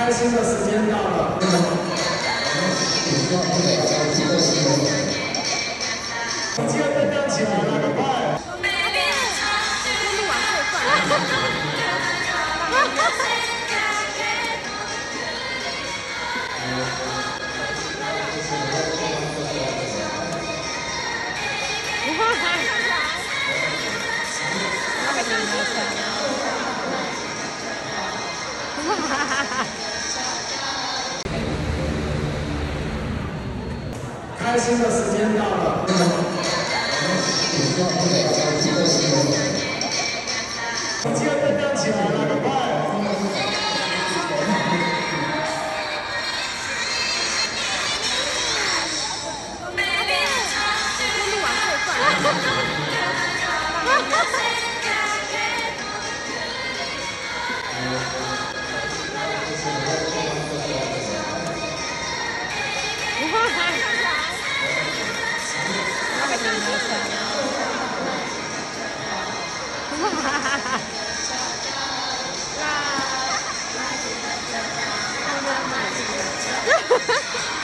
开心的时间到了。我记得灯亮起来了，赶快！开心的时间到了。我记得灯亮起来了，赶快！哈 Ha ha ha!